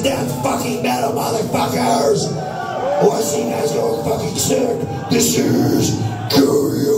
death fucking metal, motherfuckers! Or see you guys fucking sick. This is Carrion